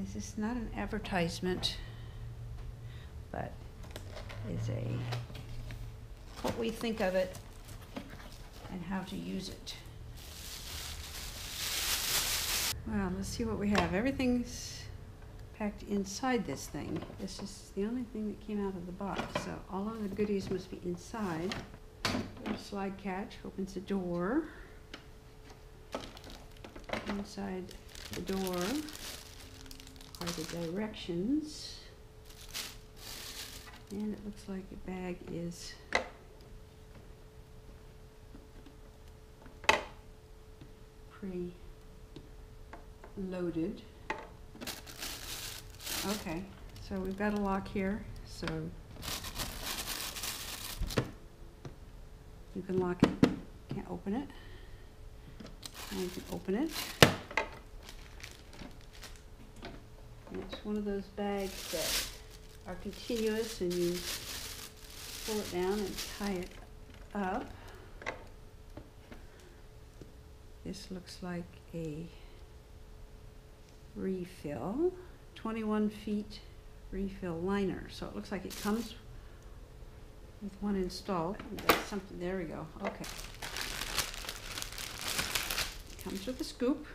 This is not an advertisement, but is a, what we think of it and how to use it. Well, let's see what we have. Everything's packed inside this thing. This is the only thing that came out of the box, so all of the goodies must be inside. Little slide catch opens the door. Inside the door are the directions. And it looks like the bag is pre-loaded. Okay, so we've got a lock here, so you can lock it, can't open it. You can open it. It's one of those bags that are continuous and you pull it down and tie it up. This looks like a refill, 21 feet refill liner. So it looks like it comes with one installed. That's something, there we go, okay. Comes with a scoop.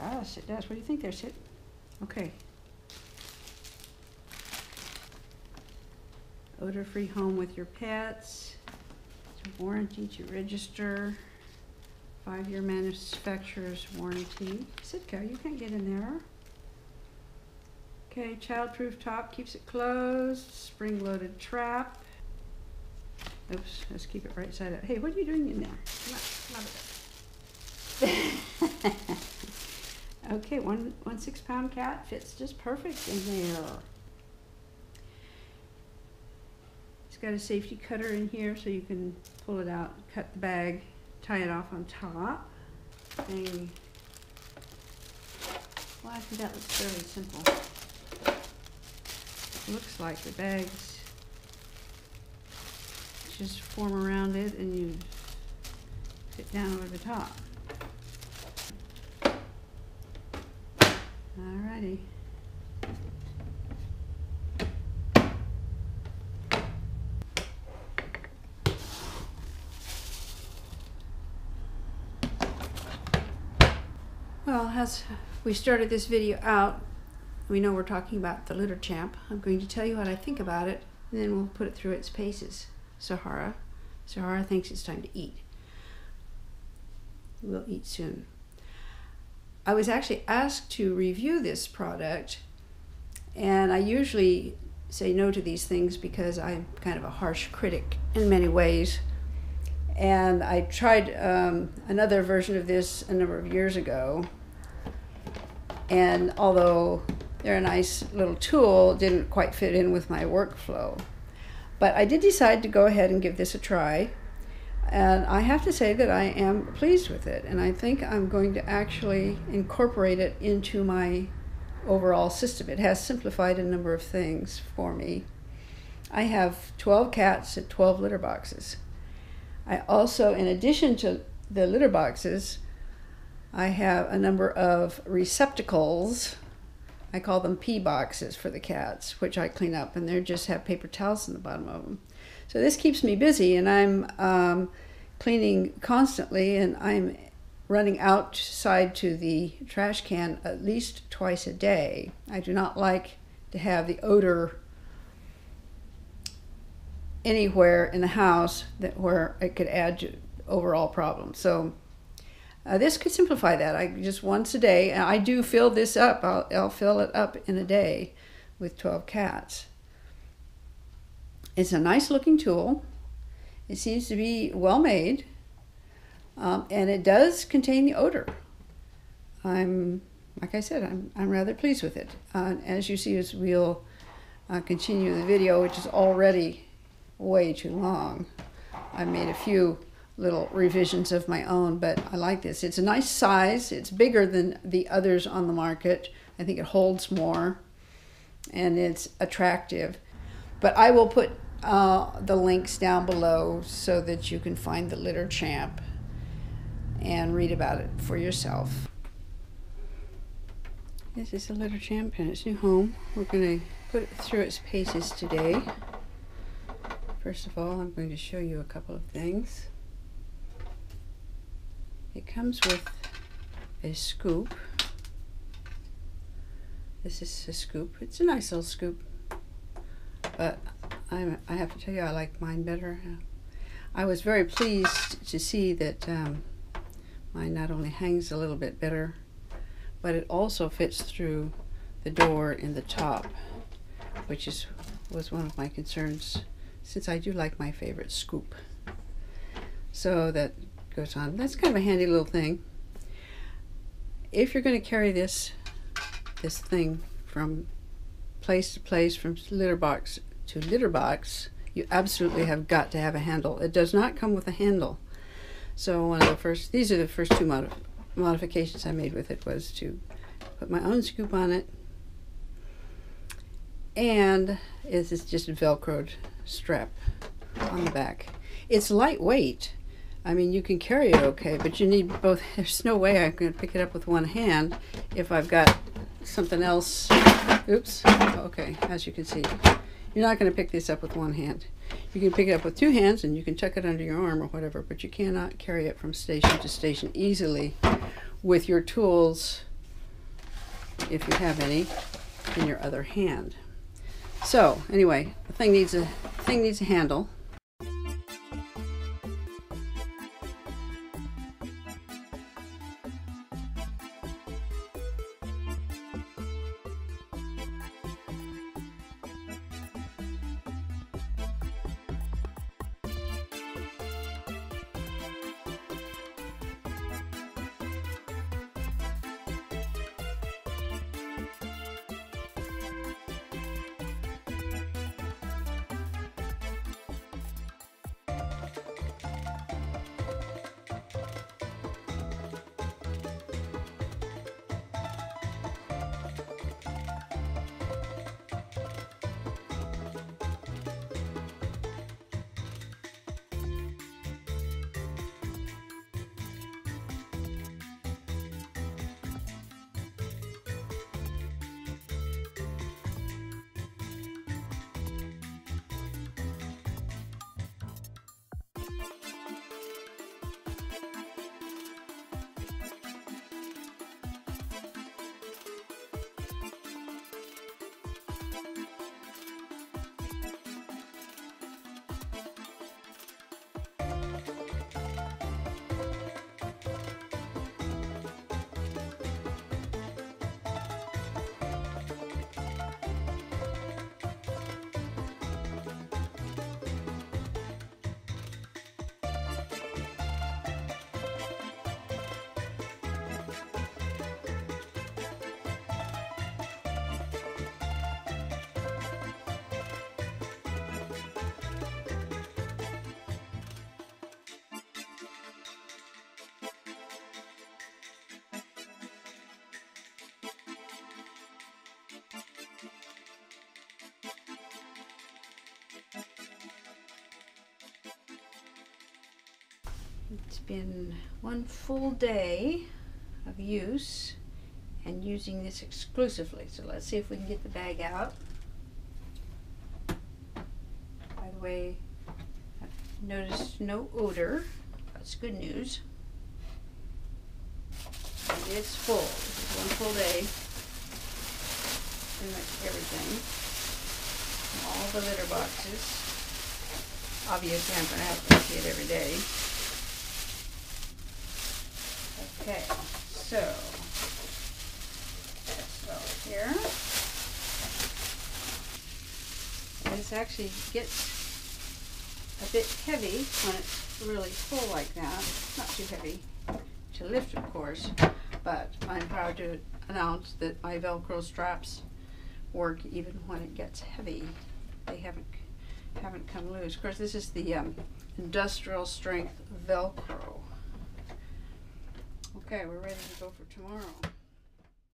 Ah, yes, it does. What do you think there, Sid? Okay. Odor-free home with your pets. It's a warranty to register. Five-year manufacturer's warranty. Sitka, you can't get in there. Okay, child-proof top keeps it closed. Spring-loaded trap. Oops, let's keep it right side up. Hey, what are you doing in there? Come on, come on. Okay, one, one six pound cat fits just perfect in there. It's got a safety cutter in here so you can pull it out, cut the bag, tie it off on top. And, well, I think that looks fairly simple. Looks like the bags just form around it and you sit down over the top. Alrighty. Well, as we started this video out, we know we're talking about the litter champ. I'm going to tell you what I think about it, and then we'll put it through its paces. Sahara. Sahara thinks it's time to eat. We'll eat soon. I was actually asked to review this product, and I usually say no to these things because I'm kind of a harsh critic in many ways. And I tried um, another version of this a number of years ago, and although they're a nice little tool, didn't quite fit in with my workflow. But I did decide to go ahead and give this a try. And I have to say that I am pleased with it. And I think I'm going to actually incorporate it into my overall system. It has simplified a number of things for me. I have 12 cats at 12 litter boxes. I also, in addition to the litter boxes, I have a number of receptacles. I call them pee boxes for the cats, which I clean up, and they just have paper towels in the bottom of them. So this keeps me busy, and I'm um, cleaning constantly, and I'm running outside to the trash can at least twice a day. I do not like to have the odor anywhere in the house that where it could add to overall problems. So uh, this could simplify that. I just once a day, and I do fill this up. I'll, I'll fill it up in a day with 12 cats. It's a nice looking tool. It seems to be well made, um, and it does contain the odor. I'm, like I said, I'm, I'm rather pleased with it. Uh, as you see, as we'll uh, continue the video, which is already way too long. I made a few little revisions of my own, but I like this. It's a nice size. It's bigger than the others on the market. I think it holds more, and it's attractive. But I will put uh, the links down below so that you can find the litter champ and read about it for yourself. This is a litter champ in its new home. We're going to put it through its paces today. First of all, I'm going to show you a couple of things. It comes with a scoop. This is a scoop. It's a nice little scoop, but I'm, I have to tell you I like mine better. I was very pleased to see that um, mine not only hangs a little bit better but it also fits through the door in the top, which is was one of my concerns since I do like my favorite scoop. So that goes on. That's kind of a handy little thing. If you're going to carry this this thing from place to place, from litter box to litter box, you absolutely have got to have a handle. It does not come with a handle. So one of the first, these are the first two modif modifications I made with it was to put my own scoop on it and is just a velcroed strap on the back. It's lightweight. I mean, you can carry it okay, but you need both. There's no way I can pick it up with one hand if I've got something else. Oops. Okay, as you can see, you're not going to pick this up with one hand. You can pick it up with two hands and you can tuck it under your arm or whatever, but you cannot carry it from station to station easily with your tools, if you have any, in your other hand. So anyway, the thing needs a thing needs a handle. Been one full day of use and using this exclusively. So let's see if we can get the bag out. By the way, I've noticed no odor. That's good news. And it's full. one full day. Pretty much everything. All the litter boxes. Obviously I'm going to have to empty it every day. Okay, so let's go here. This actually gets a bit heavy when it's really full like that. Not too heavy to lift, of course, but I'm proud to announce that my Velcro straps work even when it gets heavy. They haven't haven't come loose. Of course, this is the um, industrial strength Velcro. Okay, we're ready to go for tomorrow.